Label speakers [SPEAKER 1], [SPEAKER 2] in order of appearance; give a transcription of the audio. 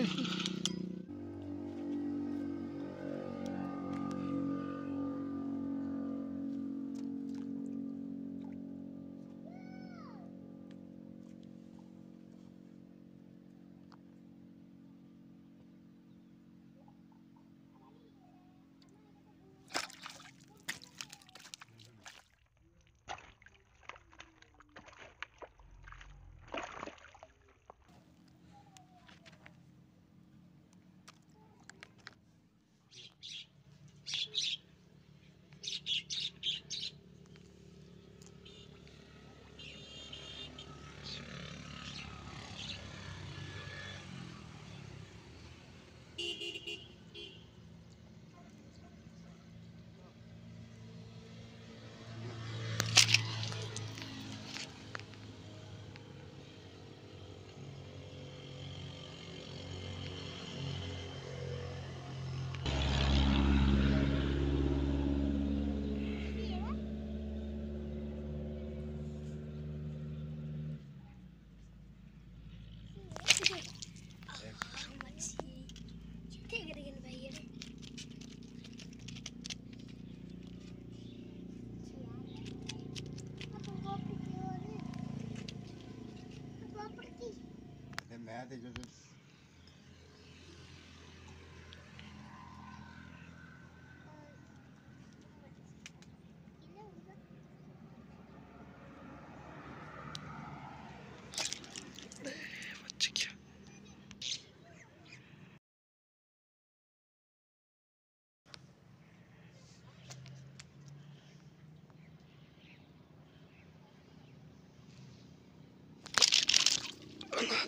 [SPEAKER 1] Thank you.
[SPEAKER 2] Hadi görüşürüz.
[SPEAKER 3] Allah.